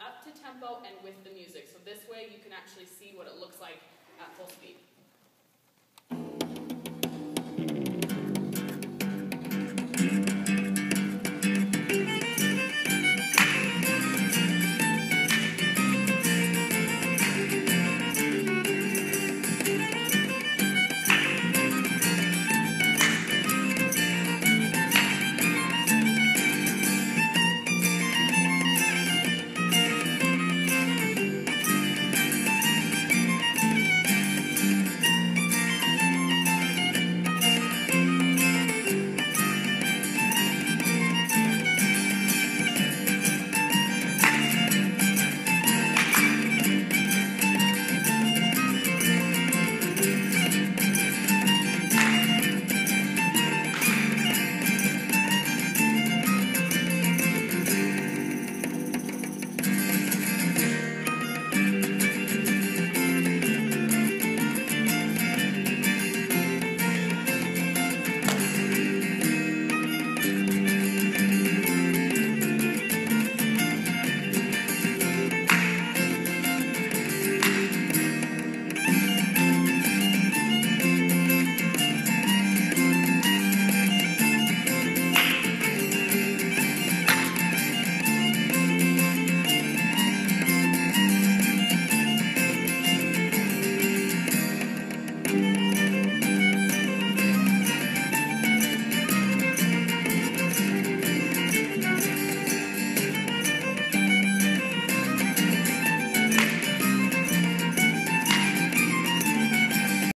Up to tempo and with the music. So this way you can actually see what it looks like at full speed.